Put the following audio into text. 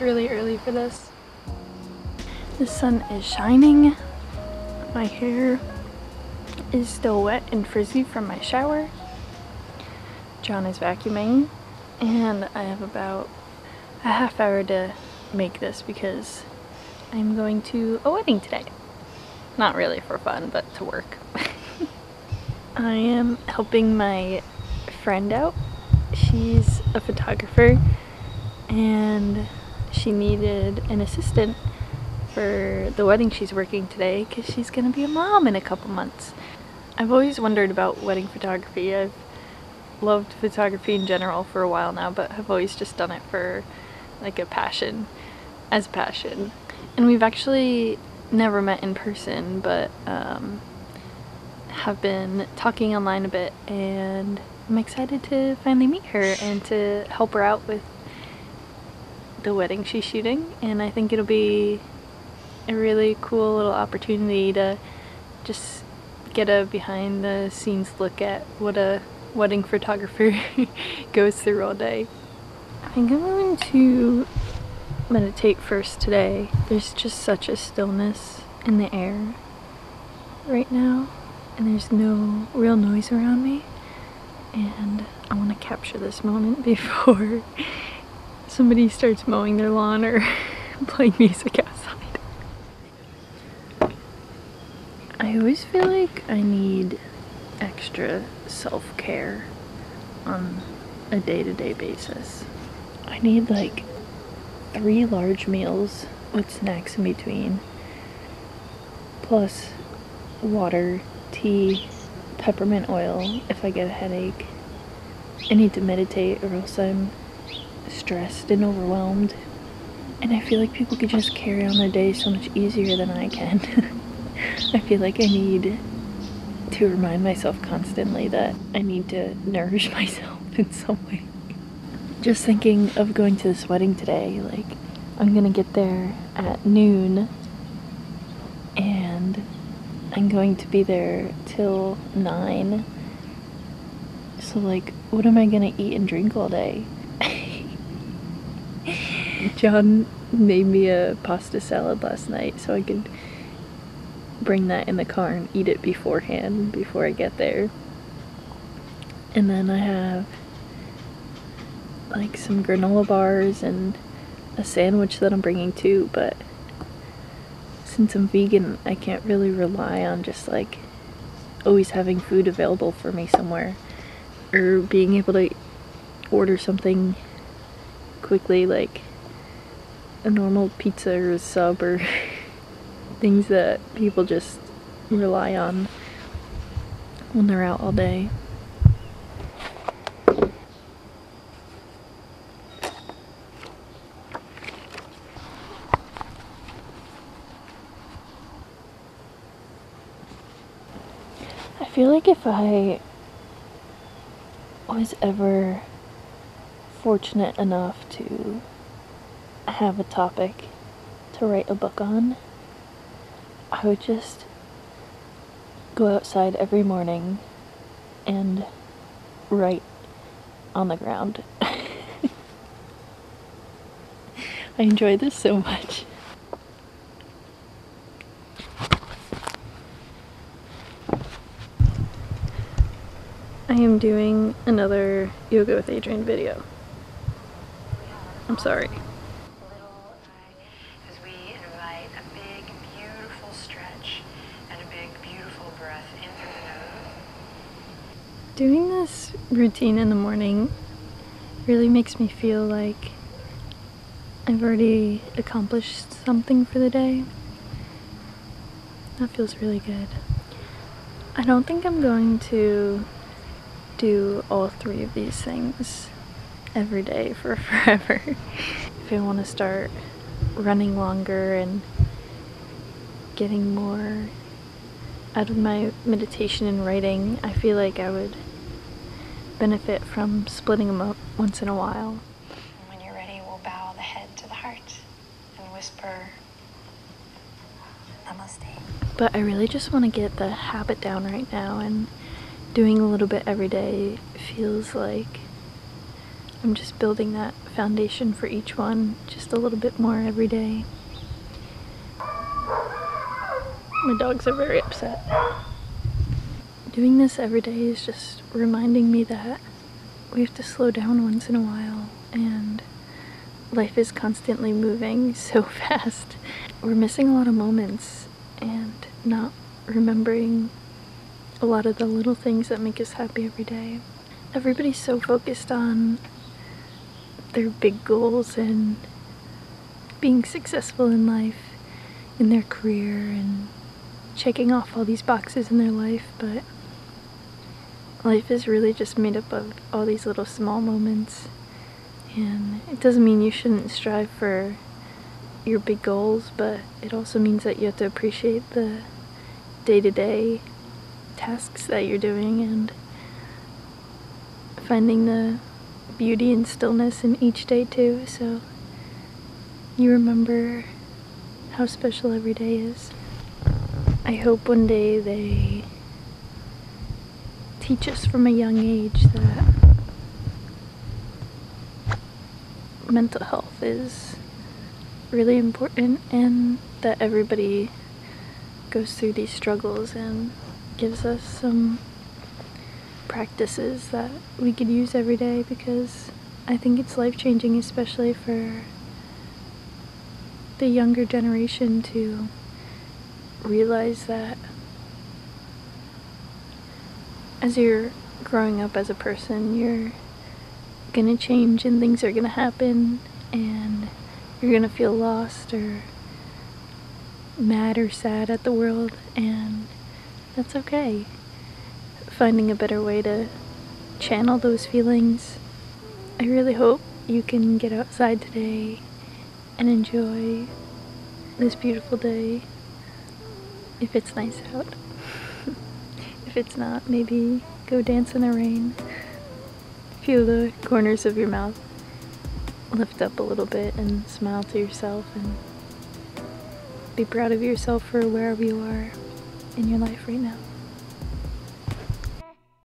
really early for this. The sun is shining. My hair is still wet and frizzy from my shower. John is vacuuming and I have about a half hour to make this because I'm going to a wedding today. Not really for fun, but to work. I am helping my friend out. She's a photographer and she needed an assistant for the wedding she's working today because she's gonna be a mom in a couple months. I've always wondered about wedding photography. I've loved photography in general for a while now, but have always just done it for like a passion, as a passion. And we've actually never met in person, but um, have been talking online a bit and I'm excited to finally meet her and to help her out with the wedding she's shooting and I think it'll be a really cool little opportunity to just get a behind the scenes look at what a wedding photographer goes through all day. I'm going to meditate first today. There's just such a stillness in the air right now and there's no real noise around me and I want to capture this moment before somebody starts mowing their lawn or playing music outside. I always feel like I need extra self-care on a day-to-day basis. I need like three large meals with snacks in between, plus water, tea, peppermint oil if I get a headache. I need to meditate or else I'm stressed and overwhelmed. And I feel like people could just carry on their day so much easier than I can. I feel like I need to remind myself constantly that I need to nourish myself in some way. Just thinking of going to this wedding today, like, I'm gonna get there at noon and I'm going to be there till 9. So, like, what am I gonna eat and drink all day? John made me a pasta salad last night so I could bring that in the car and eat it beforehand before I get there. And then I have like some granola bars and a sandwich that I'm bringing too, but since I'm vegan, I can't really rely on just like always having food available for me somewhere or being able to order something quickly like a normal pizza or a sub or things that people just rely on when they're out all day. I feel like if I was ever fortunate enough to have a topic to write a book on, I would just go outside every morning and write on the ground. I enjoy this so much. I am doing another Yoga with Adriene video. I'm sorry. little eye as we invite a big, beautiful stretch and a big, beautiful breath in through the nose. Doing this routine in the morning really makes me feel like I've already accomplished something for the day. That feels really good. I don't think I'm going to do all three of these things every day for forever. if I want to start running longer and getting more out of my meditation and writing, I feel like I would benefit from splitting them up once in a while. And when you're ready, we'll bow the head to the heart and whisper Namaste. But I really just want to get the habit down right now, and doing a little bit every day feels like I'm just building that foundation for each one just a little bit more every day. My dogs are very upset. Doing this every day is just reminding me that we have to slow down once in a while and life is constantly moving so fast. We're missing a lot of moments and not remembering a lot of the little things that make us happy every day. Everybody's so focused on their big goals and being successful in life, in their career, and checking off all these boxes in their life, but life is really just made up of all these little small moments. And it doesn't mean you shouldn't strive for your big goals, but it also means that you have to appreciate the day to day tasks that you're doing and finding the beauty and stillness in each day too. So you remember how special every day is. I hope one day they teach us from a young age that mental health is really important and that everybody goes through these struggles and gives us some practices that we could use every day because I think it's life changing, especially for the younger generation to realize that as you're growing up as a person, you're gonna change and things are gonna happen and you're gonna feel lost or mad or sad at the world and that's okay. Finding a better way to channel those feelings. I really hope you can get outside today and enjoy this beautiful day if it's nice out. If it's not, maybe go dance in the rain. Feel the corners of your mouth lift up a little bit and smile to yourself and be proud of yourself for wherever you are in your life right now.